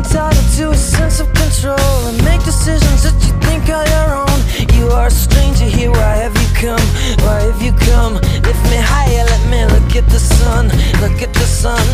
entitled to a sense of control And make decisions that you think are your own You are a stranger here, why have you come? Why have you come? Lift me higher, let me look at the sun Look at the sun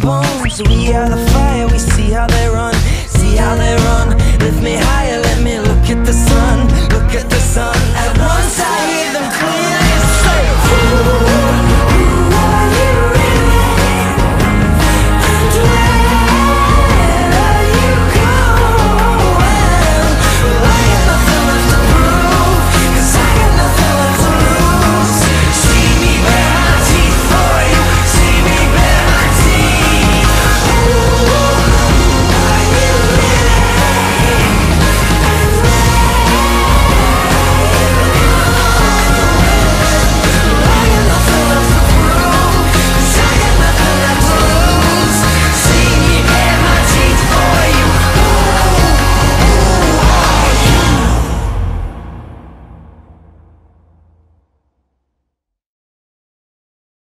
bones. We are the fire,